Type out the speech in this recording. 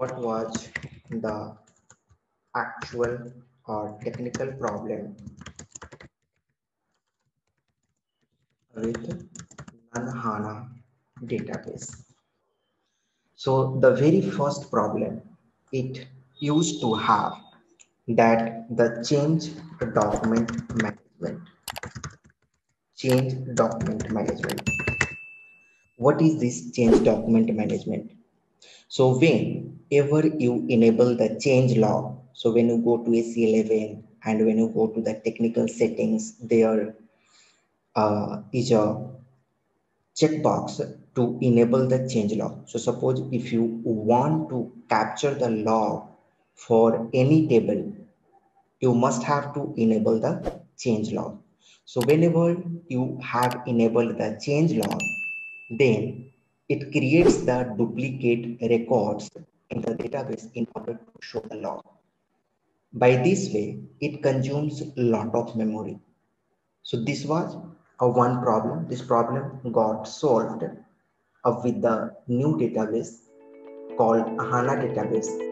what was the actual or technical problem with non-HANA database. So the very first problem it used to have that the change document management. Change document management. What is this change document management? So whenever you enable the change log, so when you go to SE11 and when you go to the technical settings, there uh, is a checkbox to enable the change log. So suppose if you want to capture the log for any table, you must have to enable the change log. So whenever you have enabled the change log, then it creates the duplicate records in the database in order to show the log. By this way, it consumes a lot of memory. So this was a one problem. This problem got solved uh, with the new database called HANA database